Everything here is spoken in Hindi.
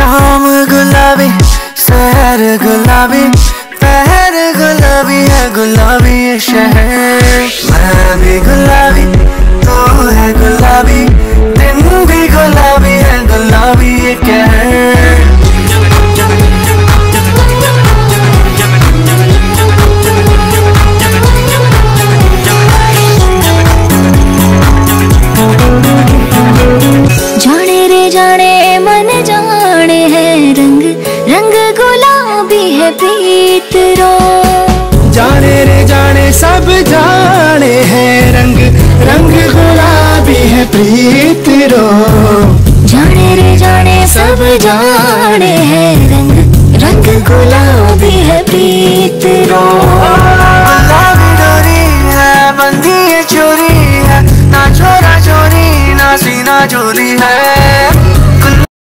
शाम गुलाबी, शहर गुलाबी, पहर गुलाबी है गुलाबी ये शहर। मैं भी गुलाबी तो है गुलाबी, दिन भी गुलाबी है गुलाबी ये कहर। जाने रे जाने प्रीत जाने रे जाने सब जाने हैं रंग। रंग गुलाबी है प्रीत रो जाने रे जाने सब जाने है रंग। रंग गुलाबी है प्रीत रो है बंदी है चोरी है। ना छोरा चोरी ना सीना चोरी है।